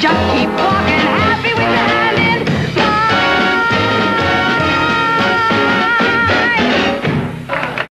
Jackie. just keep